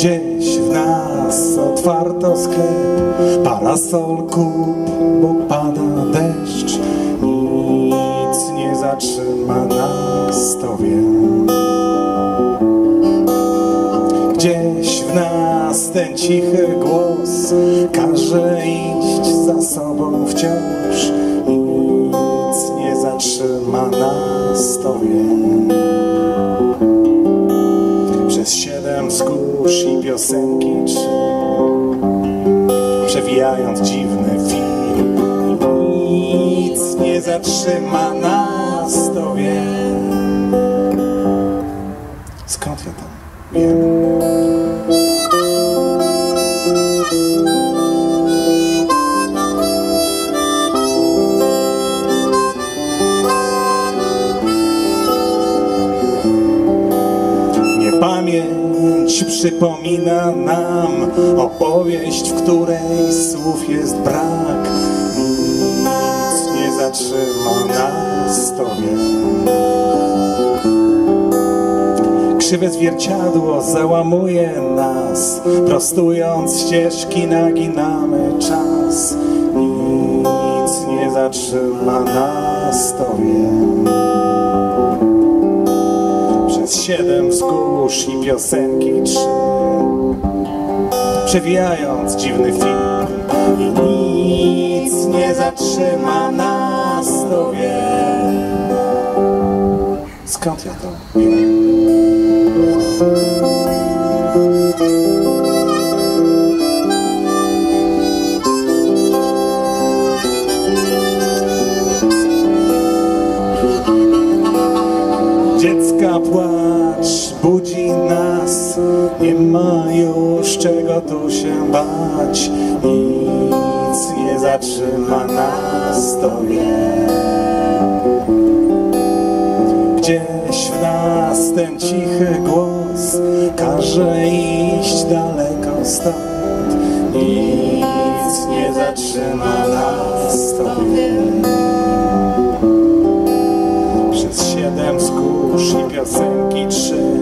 Gdzieś w otwarto sklep, parasol kup, bo pada deszcz. Nic nie zatrzyma nas, to wiem. Gdzieś w nas ten cichy głos każe iść za sobą wciąż. Nic nie zatrzyma nas, to wiem. Przez siedem wzgórz i piosenki Przewijając dziwny film Nic nie zatrzyma nas, to wiem Skąd ja to wiem? Przypomina nam opowieść, w której słów jest brak. Nic nie zatrzyma nas, to wiem. Krzywe zwierciadło załamuje nas, prostując ścieżki naginamy czas. Nic nie zatrzyma nas, to Przez siedem wzgórz i piosenki trzy. Przewijając dziwny film I nic nie zatrzyma nas, to Skąd ja to nie ma już czego tu się bać. Nic nie zatrzyma nas, to wiem. Gdzieś w nas ten cichy głos każe iść daleko stąd. Nic nie zatrzyma nas, to wiem. Przez siedem wzgórz i piosenki trzy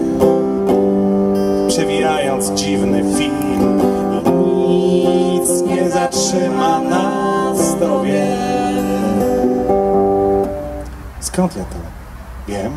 Przewijając dziwny film nic nie zatrzyma nas, to wiem Skąd ja to wiem?